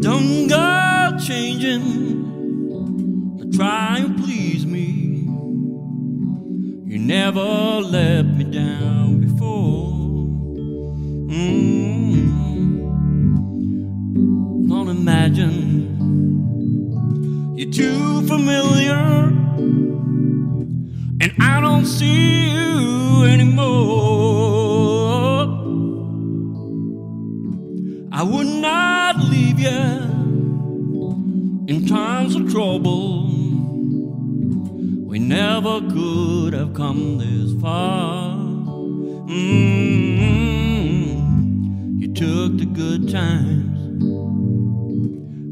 imagine to try and please me. You never let me down before. Mm. Don't imagine you're too familiar, and I don't see you anymore. I would not leave you in times of trouble. We never could have come this far. Mm, you took the good times.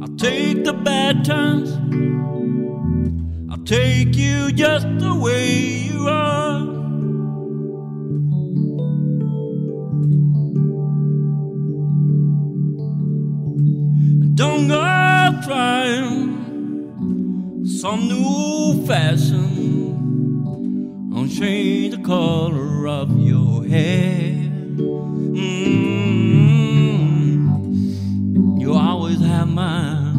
I'll take the bad times. I'll take you just the way you are. Don't go trying some new fashion. Don't change the color of your hair. Mm, you always have my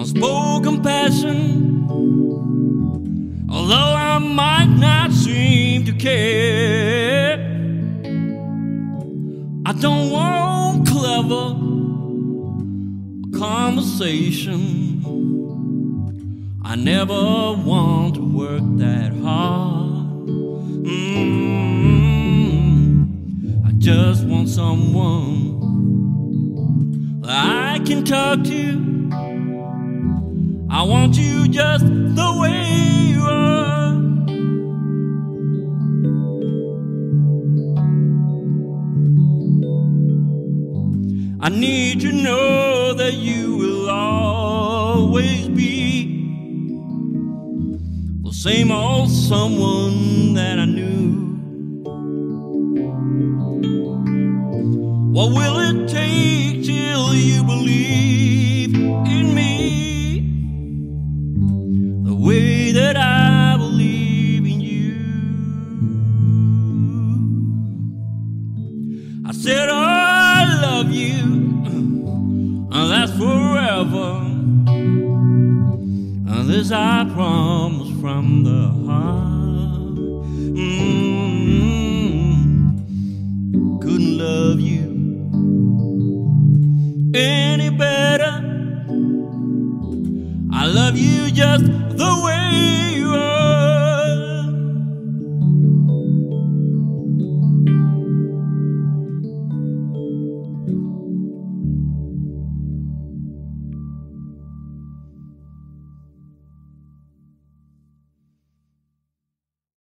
unspoken passion. Although I might not seem to care, I don't want clever conversation. I never want to work that hard. Mm, I just want someone I can talk to. I want you just the way I need to know that you will always be the same old someone that I knew. What will it take till you believe in me the way that I believe in you? I said, oh, I love you, this I promise from the heart. Mm-hmm. Couldn't love you any better. I love you just the way.